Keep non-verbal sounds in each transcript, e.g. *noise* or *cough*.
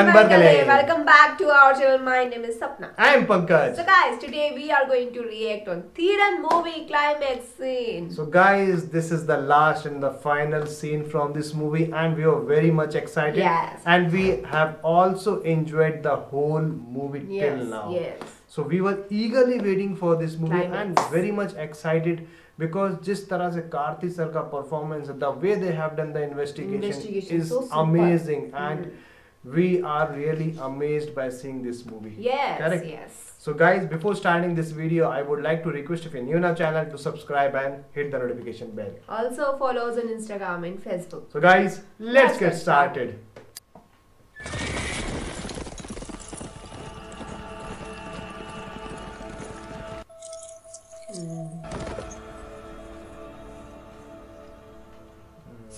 Anbarkale. Welcome back to our channel. My name is Sapna. I am Pankaj. So guys, today we are going to react on Thiran movie climax scene. So guys, this is the last and the final scene from this movie and we are very much excited. Yes. And we have also enjoyed the whole movie yes, till now. yes. So we were eagerly waiting for this movie Climax. and very much excited because जिस तरह से Karthi sir का performance the way they have done the investigation, Investigation, is so super. amazing and Mm. we are really amazed by seeing this movie. Yes, Correct? yes. So guys, before starting this video, I would like to request if you're new in our channel to subscribe and hit the notification bell. Also follow us on Instagram and Facebook. So guys, let's Let's get get started.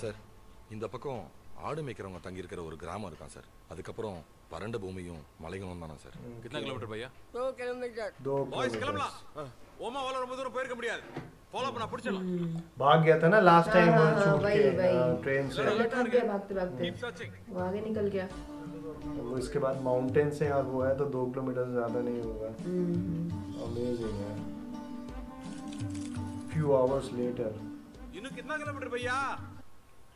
Sir இந்த பக்கம் ஆடு மேய்க்கிறவங்க தங்கி இருக்கிற ஒரு கிராமம் இருக்கான் sir அதுக்கப்புறம் வறண்ட பூமியும் மலைகளும் தானே சார் कितना किलोमीटर भैया दो बॉयज kilometers. கிளம்பலாம் ஓமா வால ரொம்ப தூரம் போயிருக்க முடியாது ஃபாலோ பண்ண பிடிச்சிடலாம் भाग गया था ना लास्ट टाइम हाँ, हाँ, छूट वही, के वही। ट्रेन से चलो थक गया भागते भागते कीप सर्चिंग वो आगे निकल गया वो इसके बाद माउंटेन से और वो है तो दो किलोमीटर से ज्यादा नहीं होगा हम्म, अमेजिंग है फ्यू आवर्स लेटर இன்னும் कितना किलोमीटर भैया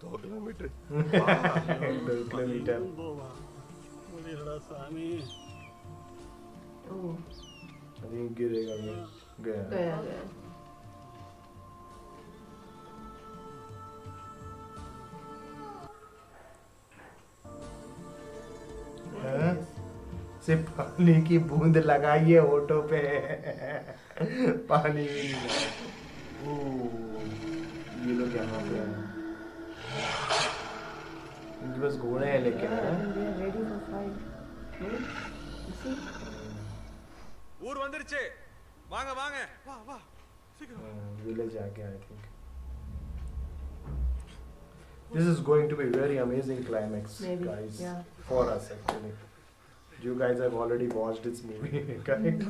दो किलोमीटर। दो किलोमीटर मुझे थोड़ा सामी गिरेगा मैं गया सिर्फ़ पानी की बूंद लगाइए ऑटो पे। पानी ये लोग यहाँ for fight no? you see ஊர் வந்துருச்சு வாங்க வாங்க வா வா சீக்கிரம் विलेज आ गया I think This is going to be very amazing climax, Maybe, guys, yeah. for us actually. You guys have already watched this movie, correct?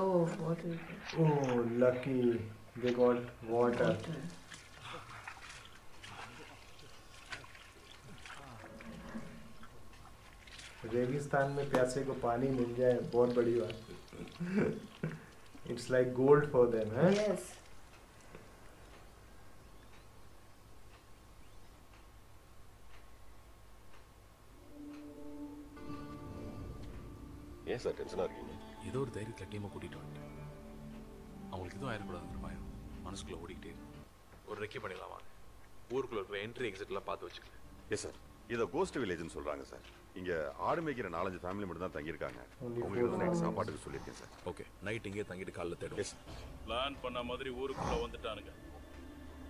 oh what is it Oh, lucky they got water. रेगिस्तान में प्यासे को पानी मिल जाए बहुत बड़ी बात it's like gold for them है yes ஏன் சார் டென்ஷனா இருக்கீங்க ஏதோ ஒரு தைரியத்தில் டீமை கூட்டிகிட்டு வந்துட்டேன் அவங்களுக்கு எதுவும் ஆயிடக்கூடாதுங்கிற பயம் மனசுக்குள்ளே ஓடிக்கிட்டே இருக்கு ஒரு ரெக்கி பண்ணிடலாம் வாங்க ஊருக்குள்ள இருக்கிற என்ட்ரி எக்ஸிட்லாம் பார்த்து வச்சுக்கல எஸ் சார் இதை கோஸ்ட் வில்லேஜ்னு சொல்றாங்க சார் இங்க ஆடு மேய்க்கிற நாலஞ்சு ஃபேமிலி மட்டும் தான் தங்கியிருக்காங்க Only உங்களுக்கு four நைட் சாப்பாட்டுக்கு சொல்லியிருக்கேன் சார் ஓகே நைட் இங்கே தங்கிட்டு காலைல தேடும் எஸ் பிளான் பண்ண மாதிரி ஊருக்குள்ள வந்துட்டானுங்க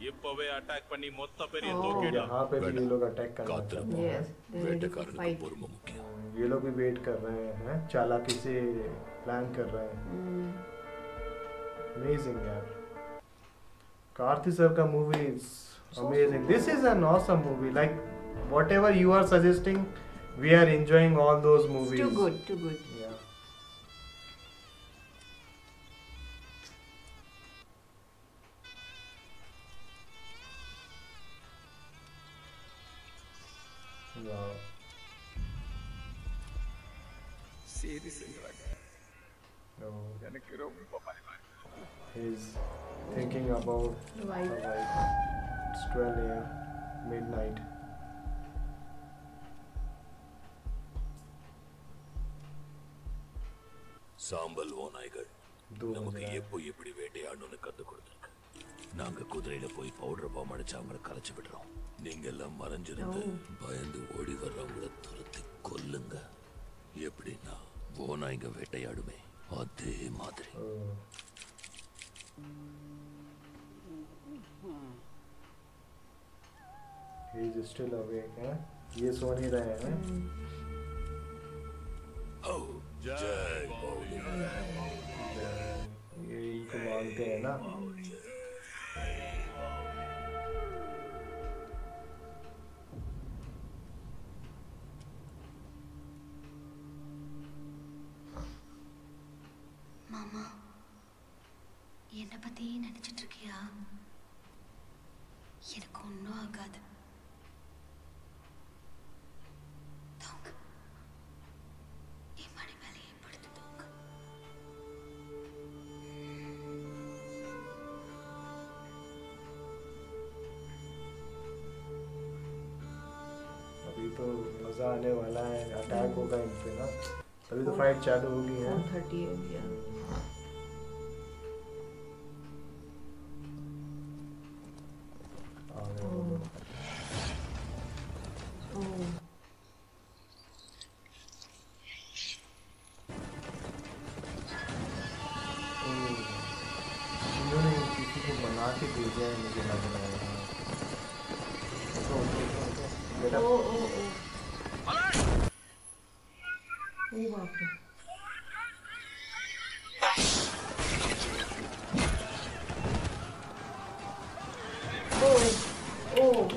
இப்பவே அட்டாக் பண்ணி மொத்த பேரையும் Oh. தூக்கிடும் यहाँ पे भी ये लोग अटैक करना चाहते हैं yes they are ready for வேட்டைக்காரனுக்கு fight பொறுமை முக்கியம் ये लोग भी वेट कर रहे हैं हैं? चालाकी से प्लान कर रहे हैं mm. अमेजिंग यार कार्ति सर का movie is amazing this is an awesome movie like whatever you are suggesting we are enjoying all those movies too good too good yeah wow Oh. He's thinking about Why? her wife. It's 12 a.m. midnight. சாம்பல் ஓநாய்கள் दो நமக்கு बजे எப்போ எப்படி வேட்டையாடணும்னு கத்து கொடுத்துருக்கு நாங்க குதிரையில போய் பவுடர் பாம் அடிச்சு அவங்கள கலைச்சு விடுறோம் நீங்க எல்லாம் மறைஞ்சிருந்து பயந்து ஓடி வர்றவங்கள துரத்தி கொல்லுங்க எப்படின்னா ஓநாய்ங்க வேட்டையாடுமே அதே மாதிரி Oh. He's still awake, huh? ये सो नहीं रहे हैं जय बाहुली ये इनको मानते हैं ना मज़ा आने वाला है अटैक होगा इन पे ना। तभी तो फाइट चालू होगी है। थर्टी है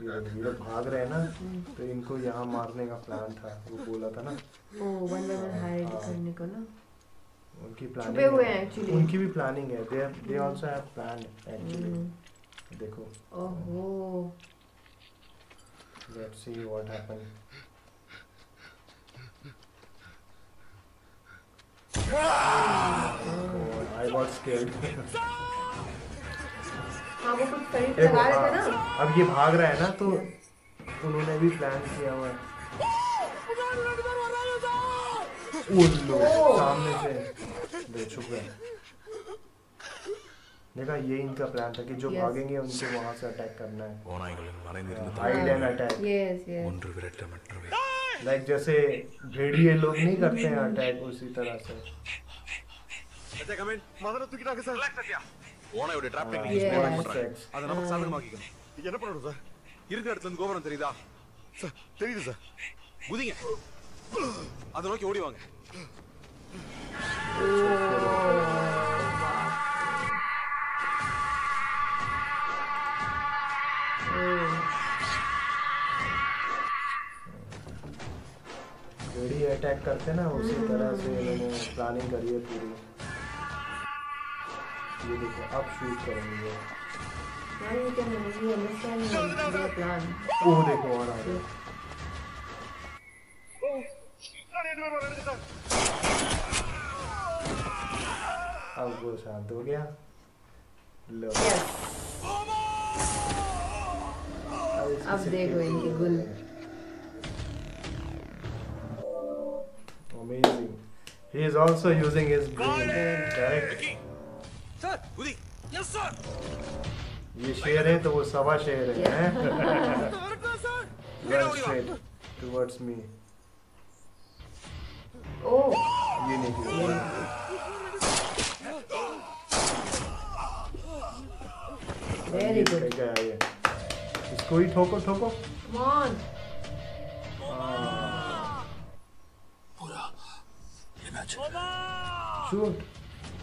ये लोग भाग रहे हैं ना तो इनको यहाँ मारने का प्लान था वो बोला था ना। Oh, one by one hide करने को ना. उनकी छुपे हुए हैं actually. उनकी भी प्लानिंग है। They they also have plan actually देखो। Oh, let's see what happen I got scared हाँ वो कुछ रहे थे हाँ, ना। अब ये भाग रहा है ना तो उन्होंने भी प्लान किया हुआ है। सामने से। दे छुप गए देखा ये इनका प्लान था कि जो yes. भागेंगे उनसे वहाँ से अटैक करना है। हाइड एंड अटैक लाइक जैसे भेड़िए लोग नहीं करते हैं अटैक उसी तरह से। अच्छा कमेंट मदर तू कितना कैसा लग सकता சார் ஓனையோட டிராப் हाँ, Yes. Sex. அதை நமக்கு சாதகமாக்கிக்கணும் என்ன பண்ணணும் சார் இருக்கிற இடத்துல இருந்து கோபுரம் தெரியுதா சார் தெரியுது சார் குதிங்க அதை நோக்கி ஓடி வாங்க भेड़िए अटैक करते हैं ना उसी तरह से इन्होंने प्लानिंग करी है पूरी ये देखो अब शूट करेंगे Now you can really understand their plan. वो देखो और आ गए अब वो शांत हो गया लो Yes. अब इसकी अब सिर्फ देखो एक इनकी ही गुल। है। Amazing. He is also using his brain. Correct. Sir उदी यस सर। ये शेर है तो वो सवा शेर है हैं? टुवर्ड्स *laughs* तो मी ओ ये नहीं वेरी गुड इसको ही ठोको ठोको। कम ऑन हाँ। पूरा। ये match shoot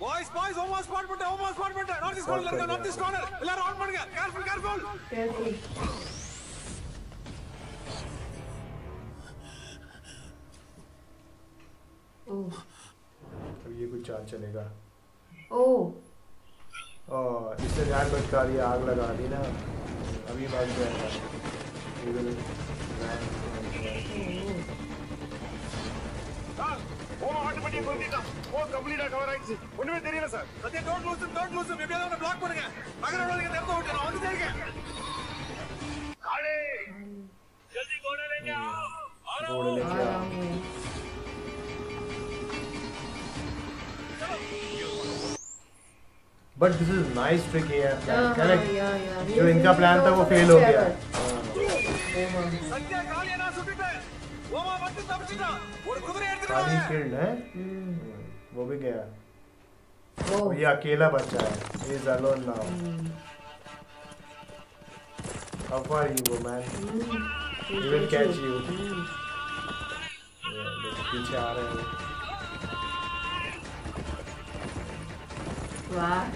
boys boys home spot பண்ணிட்டேன் ஹோம் ஸ்பாட் பண்ணிட்டேன் நார்த் ஈஸ்ட் கார்னர் இருக்க நார்த் ஈஸ்ட் கார்னர் எல்லாரும் ஆன் பண்ணுங்க கேர்ஃபுல் கேர்ஃபுல் கேர்ஃபுல் अब ये कुछ चार चलेगा ओ इससे ध्यान भटका दिया आग लगा दी ना अभी भाग जाएगा He will run and run. கம்ப்ளீட்டா கவர் ஆயிடுச்சு ஒண்ணுமே தெரியல sir Sathya don't lose don't lose எப்படியாவது அவனை பிளாக் பண்ணுங்க நகர விடாதீங்க திறந்து விட்டு நான் வந்துட்டே இருக்கேன் காளே ஜல்தி கோடே लेके आओ रोड लेके आ आ रहा हूँ but this is nice trick here हाँ, करेक्ट हाँ, yeah, yeah. जो He- इनका he प्लान था वो knows फेल हो the गया travel. சத்யா காளியை நான் சுட்டுட்டேன் ஓமா மட்டும் தப்பிச்சிட்டான் ஒரு குதிரை எடுத்துட்டு काली வாங்க किल्ड है वो भी गया। वो। ये अकेला बच्चा है। He is alone now. mm. how are you woman mm. Hmm. he will हम्म। पीछे आ रहे हैं वाह।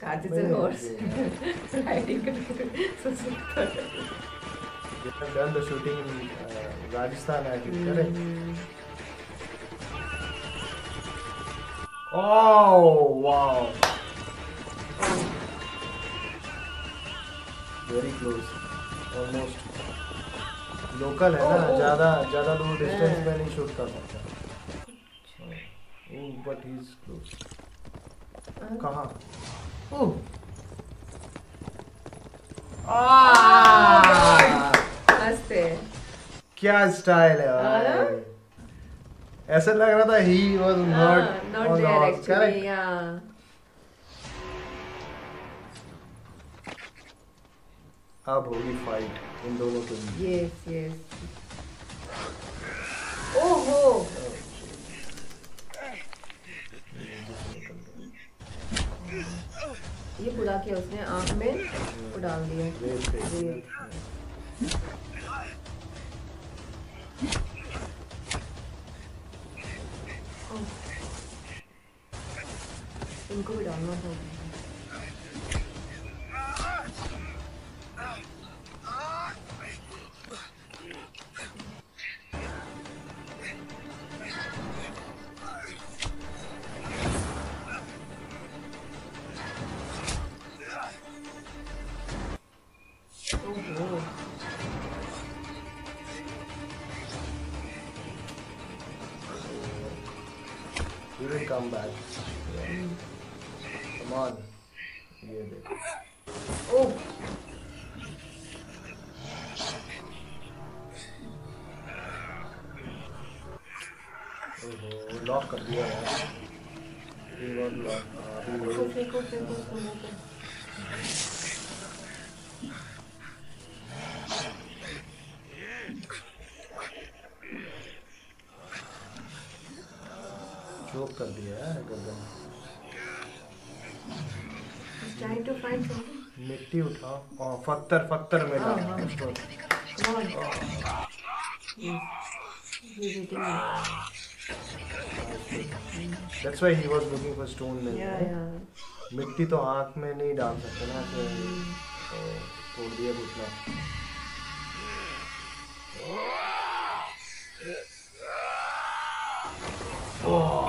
काजी से हॉर्स राइडिंग करके सो सकता है डन द शूटिंग राजस्थान है correct oh wow. Very close. Almost. Local है ना? Oh, oh. ज़्यादा ज़्यादा दूर डिस्टेंस में नहीं शूट कर सकता। बट ही इज़ क्लोज कहाँ? ओह Ah! क्या स्टाइल है हाँ भाई? ऐसा लग रहा था he was not not there actually yeah. अब होगी फाइट इन दोनों के बीच। Yes yes. ओहो! ये खुदा के उसने आँख में डाल दिया। Đừng có bị đòn luôn thôi We'll come back. कर दिया है गर्दन मिट्टी उठाओ। पत्थर पत्थर मिला मिट्टी तो आँख में नहीं डाल सकते ना तो, तो तोड़ दिया घुटना। Oh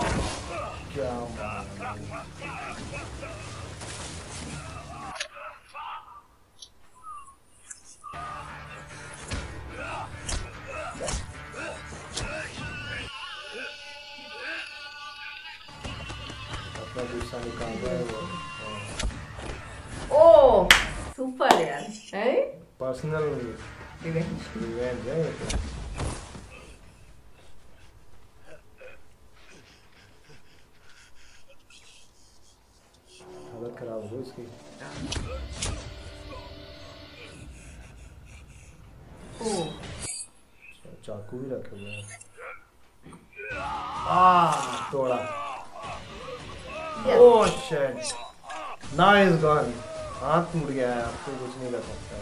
ఓ సూపర్ యార్ పర్సనల్ రివెంజ్ రివెంజ్ इसकी oh चाकू भी रखे हुए हैं। आ तोड़ा। शिट नाउ इज़ गॉन हाथ मुड़ गया है अब तो कुछ नहीं कर सकता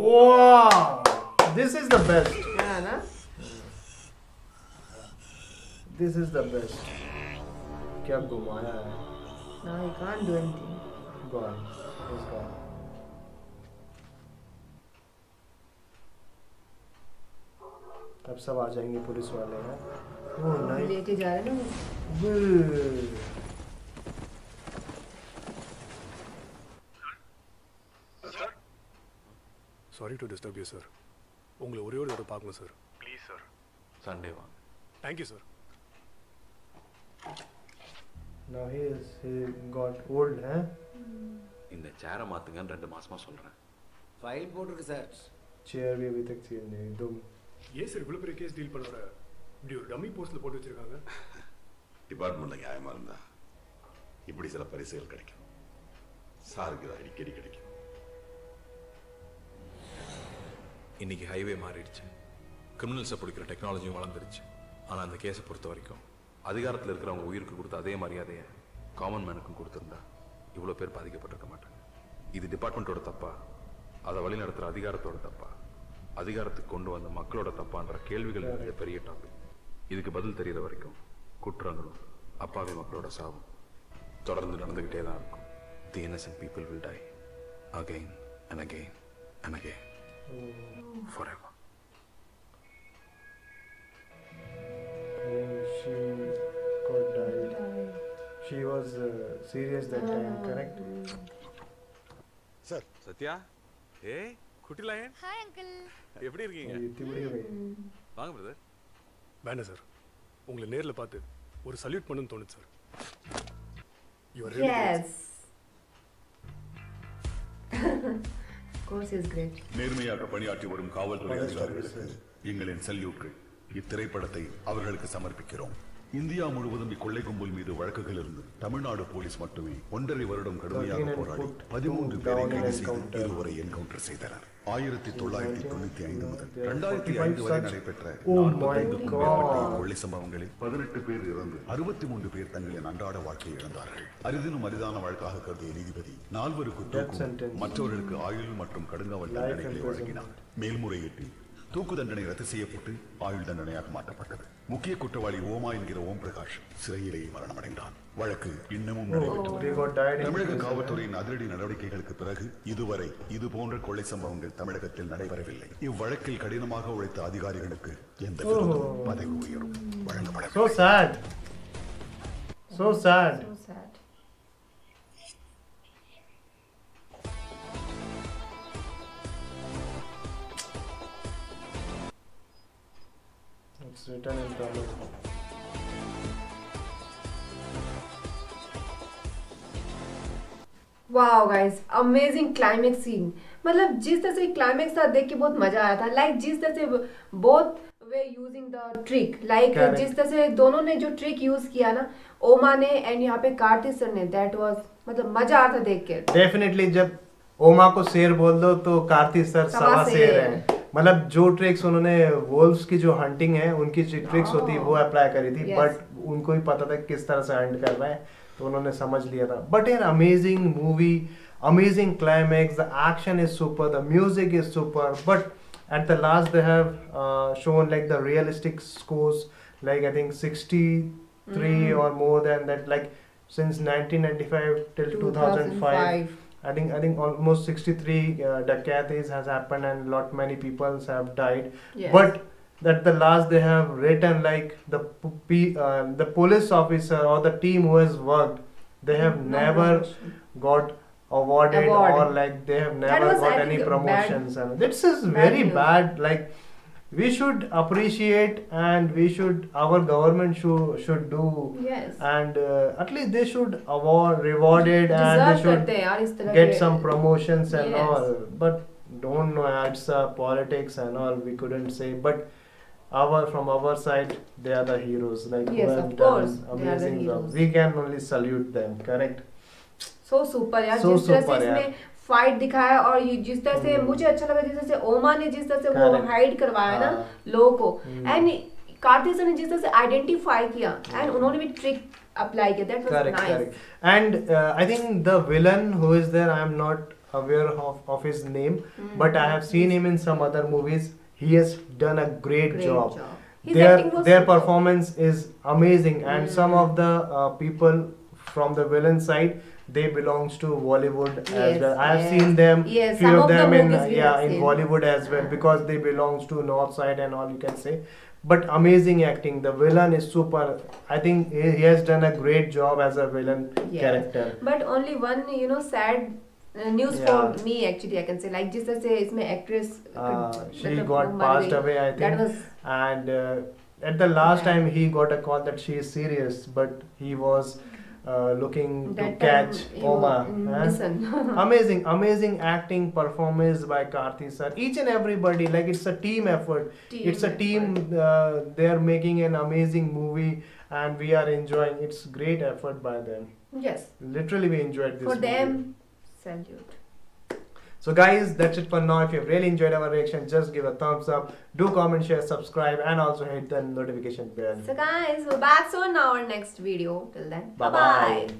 वाह this is the best yeah ना? दिस इज़ द बेस्ट क्या घुमाया है now he can't do anything gone is gone अब सब आ जाएंगे पुलिस वाले हैं ओह नहीं लेके जा रहे हैं ना वो। Boo. Sorry to disturb you sir உங்களை ஒரே ஒரு தடவை பார்க்கணும் சார் ப்ளீஸ் சார் சண்டே வாங்க thank you sir Now he is he got old, huh? இந்த சேரை மாத்துங்கன்னு ரெண்டு மாசமா சொல்றேன் ஃபைல் போட்டிருக்கு சார் Chair भी अभी तक चेंज नहीं एकदम ஏன் சார் இவ்வளோ பெரிய கேஸ் டீல் பண்ண வர இப்படி ஒரு டம்மி போஸ்ட்ல போட்டு வச்சிருக்காங்க டிபார்ட்மெண்ட்ல நியாயமா இருந்தா இப்படி சில பரிசுகள் கிடைக்கும் சாருக்கு இது அடிக்கடி கிடைக்கும் இன்னைக்கு ஹைவே மாறிடுச்சு கிரிமினல்ஸை பிடிக்கிற டெக்னாலஜியும் வளர்ந்துருச்சு ஆனால் அந்த கேஸை பொறுத்த வரைக்கும் அதிகாரத்தில் இருக்கிறவங்க உயிருக்கு கொடுத்த அதே மரியாதையை காமன் மேனுக்கும் கொடுத்துருந்தா இவ்வளோ பேர் பாதிக்கப்பட்டிருக்க மாட்டாங்க. இது டிபார்ட்மெண்ட்டோட தப்பா? அதை வழி நடத்துகிற அதிகாரத்தோட தப்பா? அதிகாரத்துக்கு கொண்டு வந்த மக்களோட தப்பான்ற கேள்விகள் நிறைய பெரிய டாபிக் இதுக்கு பதில் தெரிகிற வரைக்கும் குற்றங்களும் அப்பாவி மக்களோட சாவும் தொடர்ந்து நடந்துக்கிட்டே தான் இருக்கும். The innocent people will die again and again and again. Forever. And she got died. She was uh, serious that ah. time, correct? Sir. Satya? Hey, Kutilayan? Hi, Uncle. How are you? Come on, brother. Banner, sir. You can see a salute, sir. You are really Yes. of course, he is great. Nirmayaka Paniati Varum Kaval Tori Sir, Ingalin salute. இத்திரைப்படத்தை அவர்களுக்கு சமர்ப்பிக்கிறோம். India முழுவதும் இக்கொள்ளை கும்பல் மீது வழக்குகள் இருந்து Tamil Nadu police மட்டுமே ஒன்றரை வருடம் கடுமையாக போராடி பதிமூன்று பேரை கைது செய்து இதுவரை என்கவுண்டர் செய்தனர். ஆயிரத்தி தொள்ளாயிரத்தி தொண்ணூத்தி ஐந்து முதல் இரண்டாயிரத்தி ஐந்து வரை நடைபெற்ற மேற்பட்ட கொள்ளை சம்பவங்களில் பதினெட்டு பேர் இறந்து அறுபத்தி மூன்று பேர் தங்களின் அன்றாட வாழ்க்கையை இழந்தார்கள். அரிதினும் அரிதான வழக்காக கருதிய நீதிபதி நால்வருக்கு தூக்கும் மற்றவர்களுக்கு ஆயுள் மற்றும் கடுங்காவல் தண்டனைகளை வழங்கினார். மேல்முறையீட்டில் தூக்கு தண்டனை ரத்து செய்யப்பட்டு ஆயுள் தண்டனையாக மாற்றப்பட்டது. முக்கிய குற்றவாளி ஓமா என்கிற ஓம் பிரகாஷ் சிறையிலேயே மரணமடைந்தான். வழக்கு இன்னமும் நடைபெற்று they got died. in தமிழக. காவல்துறையின் அதிரடி நடவடிக்கைகளுக்கு பிறகு இதுவரை இது போன்ற கொள்ளை சம்பவங்கள் தமிழகத்தில் நடைபெறவில்லை. இவ்வழக்கில் கடினமாக உழைத்த அதிகாரிகளுக்கு எந்த பதவி உயரும். வழங்கப்பட It's written in Tamil. Wow guys amazing climax scene मतलब जिस तरह से क्लाइमेक्स था देख के बहुत मज़ा आया था। लाइक जिस तरह से बोथ वे यूजिंग द ट्रिक लाइक जिस तरह से दोनों ने जो ट्रिक यूज़ किया ना ओमा ने एंड यहाँ पे कार्तिक सर ने दैट वाज मतलब मज़ा आता देख के। डेफिनेटली जब ओमा को शेर बोल दो तो कार्तिक सर सवा शेर। है मतलब जो ट्रिक्स उन्होंने वोल्व्स की जो हंटिंग है उनकी जो ट्रिक्स होती है वो अप्लाई करी थी बट उनको ही पता था किस तरह से हंट करना है तो उन्होंने समझ लिया था but an amazing movie amazing climax the action is super the music is super but at the last they have uh, shown like the realistic scores like i think 63 Mm. or more than that like since 1995 till 2005 2005. I think I think almost 63 uh, has happened and lot many people have died. Yes. But that the last they have written like the p- uh, the police officer or the team who has worked, they have No never promotion. got awarded Award. or like they have never was, got any promotions bad- and this is very news. bad like we should appreciate and we should our government should should do Yes. and uh, at least they should award rewarded and Deserve they should करते हैं यार इस तरह get के- some promotions and Yes. all but don't know it's uh, politics and all we couldn't say but our from our side they are the heroes like Yes, who of have course, done they are the amazing job heroes. we can only salute them correct so super यार So जिस तरह super से यार। Fight दिखाया और जिस तरह से मुझे अच्छा लगा जिस तरह से ओमा ने जिस तरह से वो हाइड करवाया ना लोगों को। एंड कार्तिक सर ने जिस तरह से आइडेंटिफाई किया एंड उन्होंने भी ट्रिक अप्लाई किया। That was nice and I think the villain who is there I am not aware of of his name but I have seen him in some other movies he has done a great job their their performance is amazing. And some hmm. of the people from the villain side they belongs to bollywood as Yes, well i have yes. seen them Yes, few some of of the them in movies we yeah have in seen. bollywood as well because they belongs to north side and all you can say but amazing acting the villain is super i think he, he has done a great job as a villain Yes. character but only one you know sad news Yeah. For me actually I can say like जिस तरह से इसमें actress uh, she got passed away i think that was and uh, At the last Yeah. time he got a call that she is serious, but he was uh, looking to That time catch Oma. mm, eh? *laughs* amazing, amazing acting performance by Karthi sir. Each and everybody, like it's a team effort. Team it's a team. Uh, they are making an amazing movie, and we are enjoying. It's great effort by them. Yes. Literally, we enjoyed this. For movie. them, salute. So guys, that's it for now. If you've really enjoyed our reaction, just give a thumbs up. Do comment, share, subscribe, and also hit the notification bell. So guys, we're back soon in our next video. Till then, bye Bye-bye. bye.